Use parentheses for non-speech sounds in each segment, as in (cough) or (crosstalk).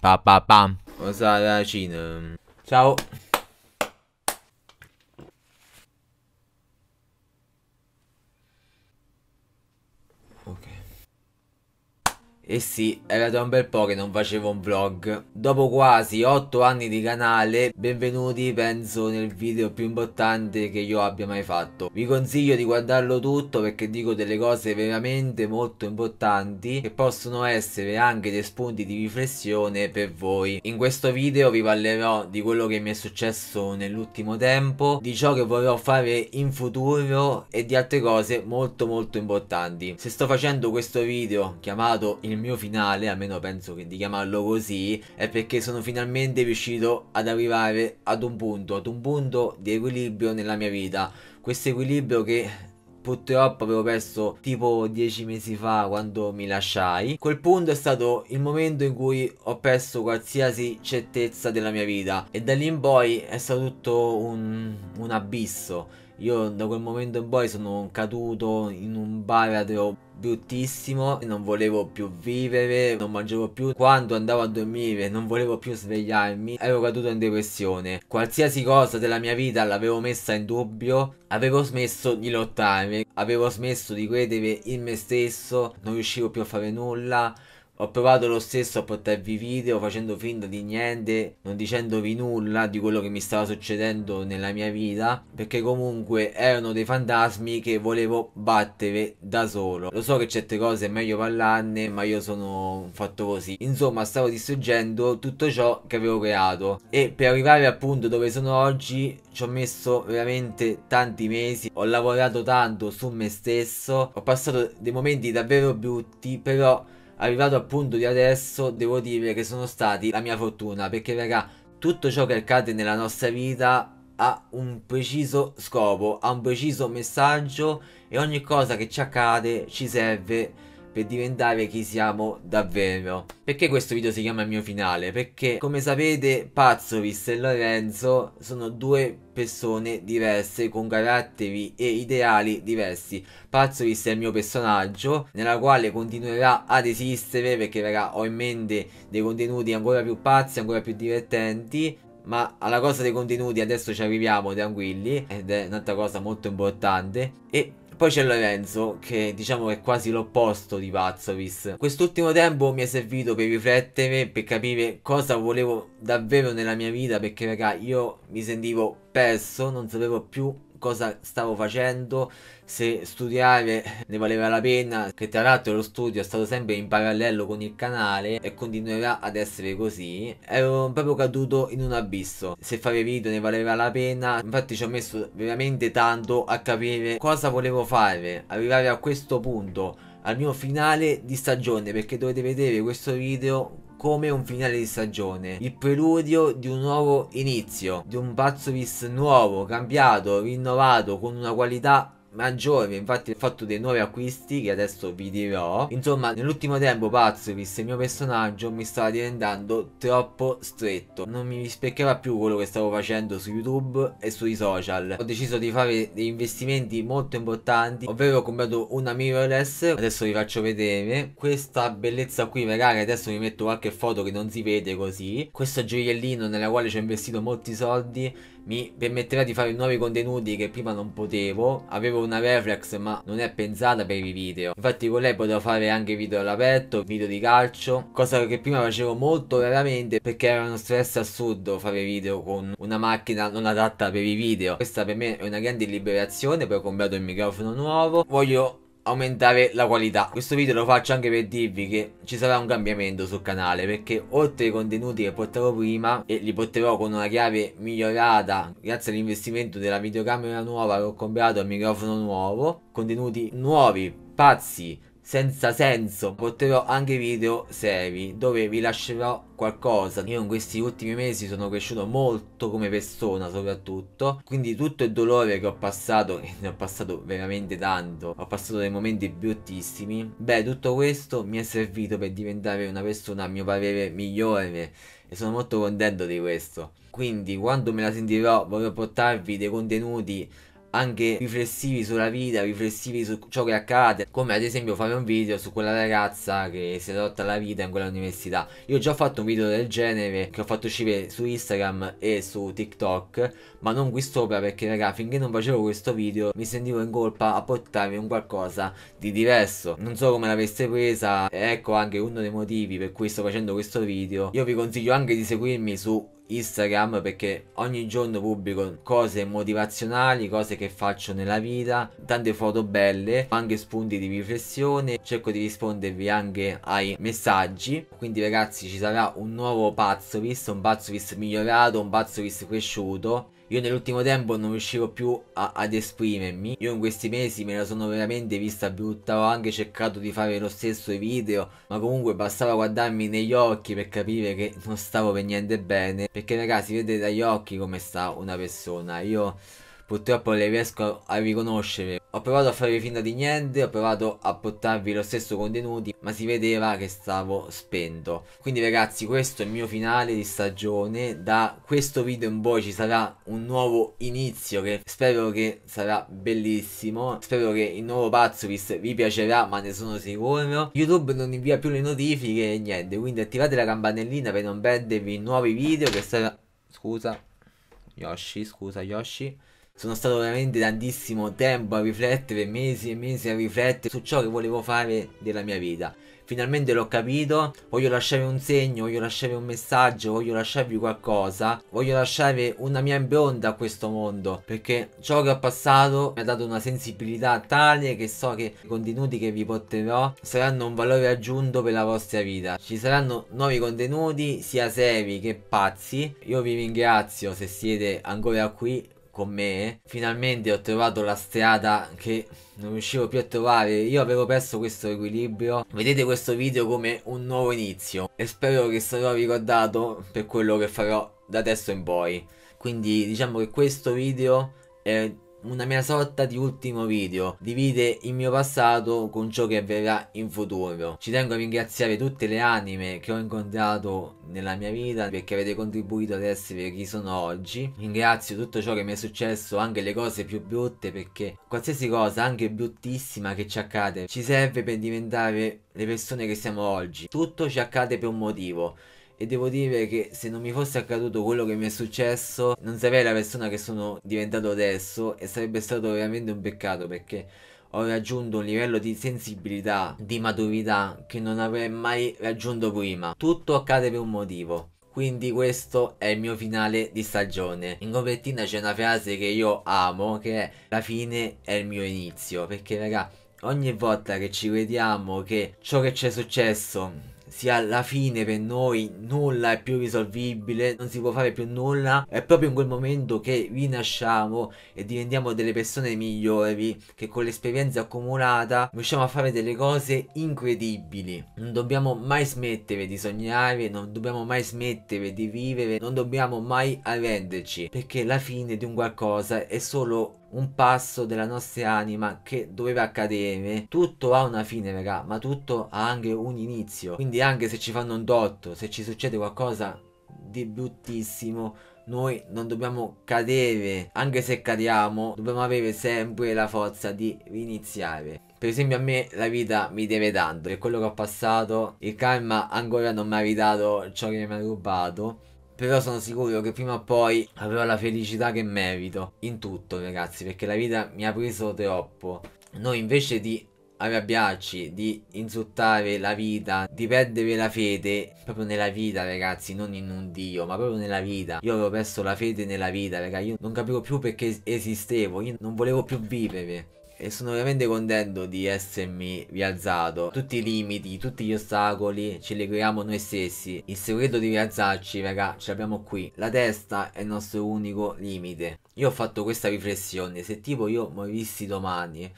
Pa pa pam. Saracino. Ciao. E sì, era da un bel po' che non facevo un vlog. Dopo quasi 8 anni di canale, benvenuti penso nel video più importante che io abbia mai fatto. Vi consiglio di guardarlo tutto perché dico delle cose veramente molto importanti che possono essere anche dei spunti di riflessione per voi. In questo video vi parlerò di quello che mi è successo nell'ultimo tempo, di ciò che vorrò fare in futuro e di altre cose molto molto importanti. Se sto facendo questo video chiamato il mio finale, almeno penso di chiamarlo così, è perché sono finalmente riuscito ad arrivare ad un punto, ad un punto di equilibrio nella mia vita. Questo equilibrio che purtroppo avevo perso tipo dieci mesi fa quando mi lasciai. Quel punto è stato il momento in cui ho perso qualsiasi certezza della mia vita e da lì in poi è stato tutto un, un abisso. Io da quel momento in poi sono caduto in un baratro bruttissimo, non volevo più vivere, non mangiavo più. Quando andavo a dormire non volevo più svegliarmi, ero caduto in depressione. Qualsiasi cosa della mia vita l'avevo messa in dubbio, avevo smesso di lottare, avevo smesso di credere in me stesso, non riuscivo più a fare nulla. Ho provato lo stesso a portarvi video facendo finta di niente, non dicendovi nulla di quello che mi stava succedendo nella mia vita, perché comunque erano dei fantasmi che volevo battere da solo. Lo so che certe cose è meglio parlarne, ma io sono fatto così. Insomma, stavo distruggendo tutto ciò che avevo creato e per arrivare appunto dove sono oggi ci ho messo veramente tanti mesi, ho lavorato tanto su me stesso, ho passato dei momenti davvero brutti, però arrivato al punto di adesso devo dire che sono stati la mia fortuna perché raga tutto ciò che accade nella nostra vita ha un preciso scopo, ha un preciso messaggio e ogni cosa che ci accade ci serve per diventare chi siamo davvero. Perché questo video si chiama il mio finale? Perché come sapete Pazzovis e Lorenzo sono due persone diverse con caratteri e ideali diversi. Pazzovis è il mio personaggio nella quale continuerà ad esistere perché raga ho in mente dei contenuti ancora più pazzi, ancora più divertenti ma alla cosa dei contenuti adesso ci arriviamo tranquilli ed è un'altra cosa molto importante e poi c'è Lorenzo, che diciamo è quasi l'opposto di Pazzovis. Quest'ultimo tempo mi è servito per riflettere, per capire cosa volevo davvero nella mia vita, perché raga, io mi sentivo perso, non sapevo più cosa stavo facendo, se studiare (laughs) ne valeva la pena, che tra l'altro lo studio è stato sempre in parallelo con il canale e continuerà ad essere così, ero proprio caduto in un abisso, se fare video ne valeva la pena, infatti ci ho messo veramente tanto a capire cosa volevo fare, arrivare a questo punto, al mio finale di stagione, perché dovete vedere questo video come un finale di stagione, il preludio di un nuovo inizio, di un Pazzovis nuovo, cambiato, rinnovato, con una qualità maggiore infatti ho fatto dei nuovi acquisti che adesso vi dirò. Insomma nell'ultimo tempo Pazzovis il mio personaggio mi stava diventando troppo stretto. Non mi rispecchiava più quello che stavo facendo su youtube e sui social. Ho deciso di fare dei investimenti molto importanti ovvero ho comprato una mirrorless adesso vi faccio vedere. Questa bellezza qui magari adesso mi metto qualche foto che non si vede così. Questo gioiellino nella quale ci ho investito molti soldi mi permetterà di fare nuovi contenuti che prima non potevo. Avevo una reflex ma non è pensata per i video. Infatti con lei potevo fare anche video all'aperto video di calcio cosa che prima facevo molto raramente perché era uno stress assurdo fare video con una macchina non adatta per i video. Questa per me è una grande liberazione poi ho comprato il microfono nuovo. Voglio aumentare la qualità. Questo video lo faccio anche per dirvi che ci sarà un cambiamento sul canale perché oltre ai contenuti che portavo prima e li porterò con una chiave migliorata grazie all'investimento della videocamera nuova che ho comprato al microfono nuovo, contenuti nuovi, pazzi, senza senso. Porterò anche video seri dove vi lascerò qualcosa. Io in questi ultimi mesi sono cresciuto molto come persona soprattutto. Quindi tutto il dolore che ho passato e ne ho passato veramente tanto. Ho passato dei momenti bruttissimi. Beh tutto questo mi è servito per diventare una persona a mio parere migliore. E sono molto contento di questo. Quindi quando me la sentirò vorrò portarvi dei contenuti anche riflessivi sulla vita, riflessivi su ciò che accade, come ad esempio fare un video su quella ragazza che si è rotta la vita in quella università. Io ho già fatto un video del genere che ho fatto uscire su Instagram e su TikTok, ma non qui sopra perché raga, finché non facevo questo video mi sentivo in colpa a portarvi un qualcosa di diverso. Non so come l'aveste presa, ecco anche uno dei motivi per cui sto facendo questo video. Io vi consiglio anche di seguirmi su Instagram perché ogni giorno pubblico cose motivazionali, cose che faccio nella vita, tante foto belle, anche spunti di riflessione, cerco di rispondervi anche ai messaggi. Quindi ragazzi ci sarà un nuovo Pazzovis, un Pazzovis migliorato, un Pazzovis cresciuto io nell'ultimo tempo non riuscivo più a, ad esprimermi. Io in questi mesi me la sono veramente vista brutta. Ho anche cercato di fare lo stesso video. Ma comunque bastava guardarmi negli occhi per capire che non stavo per niente bene. Perché ragazzi, vedete dagli occhi come sta una persona. Io purtroppo le riesco a riconoscere. Ho provato a fare finta di niente, ho provato a portarvi lo stesso contenuti, ma si vedeva che stavo spento. Quindi ragazzi, questo è il mio finale di stagione. Da questo video in poi ci sarà un nuovo inizio che spero che sarà bellissimo. Spero che il nuovo Pazzovis vi piacerà, ma ne sono sicuro. YouTube non invia più le notifiche e niente, quindi attivate la campanellina per non perdervi nuovi video che sarà... Scusa, Yoshi, scusa Yoshi sono stato veramente tantissimo tempo a riflettere, mesi e mesi a riflettere su ciò che volevo fare della mia vita. Finalmente l'ho capito, voglio lasciare un segno, voglio lasciare un messaggio, voglio lasciarvi qualcosa, voglio lasciare una mia impronta a questo mondo, perché ciò che ho passato mi ha dato una sensibilità tale che so che i contenuti che vi porterò saranno un valore aggiunto per la vostra vita. Ci saranno nuovi contenuti, sia seri che pazzi. Io vi ringrazio se siete ancora qui con me, finalmente ho trovato la strada che non riuscivo più a trovare. Io avevo perso questo equilibrio. Vedete questo video come un nuovo inizio e spero che sarò ricordato per quello che farò da adesso in poi. Quindi diciamo che questo video è una mia sorta di ultimo video divide il mio passato con ciò che avverrà in futuro. Ci tengo a ringraziare tutte le anime che ho incontrato nella mia vita perché avete contribuito ad essere chi sono oggi. Ringrazio tutto ciò che mi è successo anche le cose più brutte perché qualsiasi cosa anche bruttissima che ci accade ci serve per diventare le persone che siamo oggi. Tutto ci accade per un motivo e devo dire che se non mi fosse accaduto quello che mi è successo non sarei la persona che sono diventato adesso e sarebbe stato veramente un peccato perché ho raggiunto un livello di sensibilità, di maturità che non avrei mai raggiunto prima. Tutto accade per un motivo. Quindi questo è il mio finale di stagione. In copertina c'è una frase che io amo che è la fine è il mio inizio. Perché raga, ogni volta che ci vediamo che ciò che ci è successo sia alla fine per noi nulla è più risolvibile, non si può fare più nulla, è proprio in quel momento che rinasciamo e diventiamo delle persone migliori, che con l'esperienza accumulata riusciamo a fare delle cose incredibili. Non dobbiamo mai smettere di sognare, non dobbiamo mai smettere di vivere, non dobbiamo mai arrenderci, perché la fine di un qualcosa è solo un passo della nostra anima che doveva accadere. Tutto ha una fine, raga, ma tutto ha anche un inizio. Quindi anche se ci fanno un dotto, se ci succede qualcosa di bruttissimo, noi non dobbiamo cadere. Anche se cadiamo, dobbiamo avere sempre la forza di riniziare. Per esempio a me la vita mi deve tanto, per quello che ho passato, il karma ancora non mi ha ridato ciò che mi ha rubato. Però sono sicuro che prima o poi avrò la felicità che merito. In tutto, ragazzi, perché la vita mi ha preso troppo. Noi invece di arrabbiarci, di insultare la vita, di perdere la fede proprio nella vita, ragazzi, non in un dio, ma proprio nella vita. Io avevo perso la fede nella vita, ragazzi. Io non capivo più perché esistevo, io non volevo più vivere e sono veramente contento di essermi rialzato. Tutti i limiti, tutti gli ostacoli ce li creiamo noi stessi. Il segreto di rialzarci, raga, ce l'abbiamo qui. La testa è il nostro unico limite. Io ho fatto questa riflessione, se tipo io morissi domani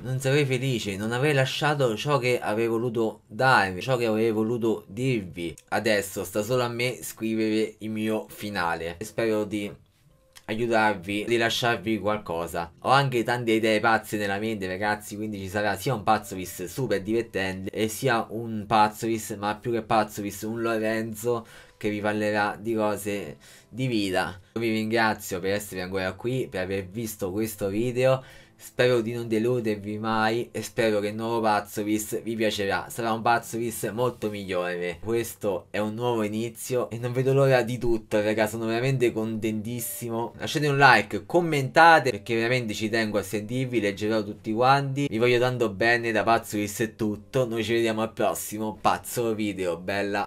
non sarei felice, non avrei lasciato ciò che avrei voluto dare, ciò che avrei voluto dirvi. Adesso sta solo a me scrivere il mio finale. Spero di aiutarvi, di lasciarvi qualcosa. Ho anche tante idee pazze nella mente, ragazzi, quindi ci sarà sia un Pazzovis super divertente e sia un Pazzovis, ma più che Pazzovis, un Lorenzo che vi parlerà di cose di vita. Vi ringrazio per essere ancora qui, per aver visto questo video. Spero di non deludervi mai e spero che il nuovo Pazzovis vi piacerà. Sarà un Pazzovis molto migliore. Questo è un nuovo inizio e non vedo l'ora di tutto, raga. Sono veramente contentissimo. Lasciate un like, commentate perché veramente ci tengo a sentirvi. Leggerò tutti quanti. Vi voglio tanto bene da Pazzovis è tutto. Noi ci vediamo al prossimo Pazzo video. Bella.